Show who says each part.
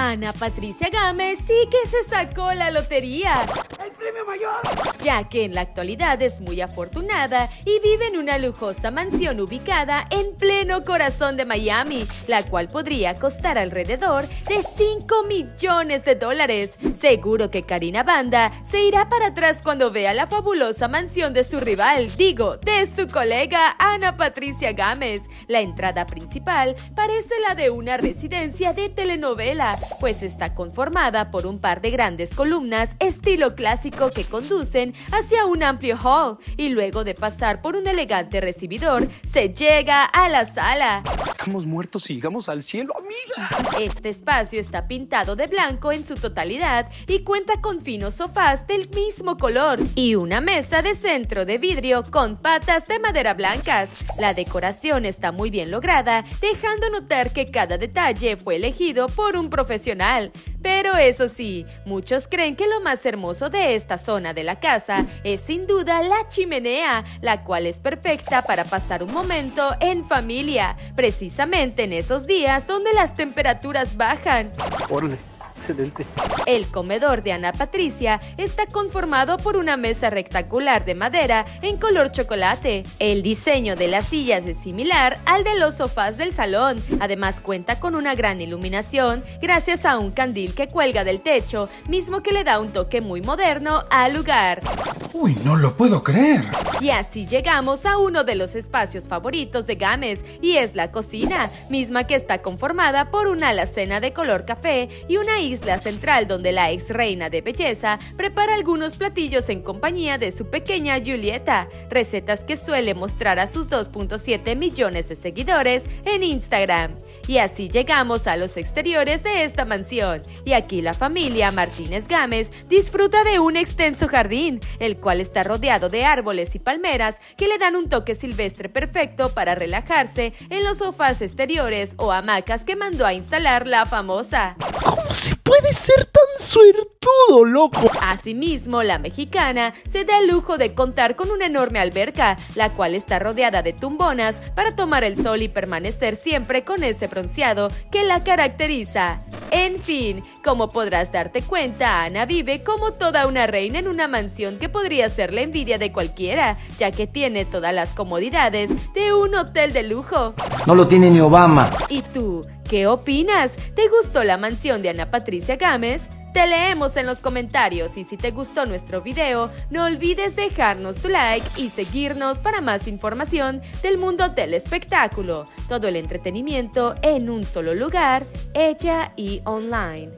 Speaker 1: Ana Patricia Gámez sí que se sacó la lotería.
Speaker 2: ¡El premio mayor!
Speaker 1: Ya que en la actualidad es muy afortunada y vive en una lujosa mansión ubicada en pleno corazón de Miami, la cual podría costar alrededor de 5 millones de dólares. Seguro que Karina Banda se irá para atrás cuando vea la fabulosa mansión de su rival, digo, de su colega Ana Patricia Gámez. La entrada principal parece la de una residencia de telenovela pues está conformada por un par de grandes columnas estilo clásico que conducen hacia un amplio hall y luego de pasar por un elegante recibidor se llega a la sala.
Speaker 2: Estamos muertos y llegamos al cielo,
Speaker 1: Este espacio está pintado de blanco en su totalidad y cuenta con finos sofás del mismo color y una mesa de centro de vidrio con patas de madera blancas. La decoración está muy bien lograda, dejando notar que cada detalle fue elegido por un profesional pero eso sí, muchos creen que lo más hermoso de esta zona de la casa es sin duda la chimenea, la cual es perfecta para pasar un momento en familia, precisamente en esos días donde las temperaturas bajan.
Speaker 2: Excelente.
Speaker 1: El comedor de Ana Patricia está conformado por una mesa rectangular de madera en color chocolate. El diseño de las sillas es similar al de los sofás del salón. Además cuenta con una gran iluminación gracias a un candil que cuelga del techo, mismo que le da un toque muy moderno al lugar.
Speaker 3: Uy, no lo puedo creer.
Speaker 1: Y así llegamos a uno de los espacios favoritos de Gámez, y es la cocina, misma que está conformada por una alacena de color café y una isla central donde la ex reina de belleza prepara algunos platillos en compañía de su pequeña Julieta, recetas que suele mostrar a sus 2.7 millones de seguidores en Instagram. Y así llegamos a los exteriores de esta mansión, y aquí la familia Martínez Gámez disfruta de un extenso jardín, el cual está rodeado de árboles y palmeras que le dan un toque silvestre perfecto para relajarse en los sofás exteriores o hamacas que mandó a instalar la famosa.
Speaker 2: ¿Cómo se puede ser tan suertudo, loco?
Speaker 1: Asimismo, la mexicana se da el lujo de contar con una enorme alberca, la cual está rodeada de tumbonas para tomar el sol y permanecer siempre con ese bronceado que la caracteriza. En fin, como podrás darte cuenta, Ana vive como toda una reina en una mansión que podría ser la envidia de cualquiera, ya que tiene todas las comodidades de un hotel de lujo.
Speaker 4: No lo tiene ni Obama.
Speaker 1: ¿Y tú? ¿Qué opinas? ¿Te gustó la mansión de Ana Patricia Gámez? Te leemos en los comentarios y si te gustó nuestro video, no olvides dejarnos tu like y seguirnos para más información del mundo del espectáculo. Todo el entretenimiento en un solo lugar, ella y online.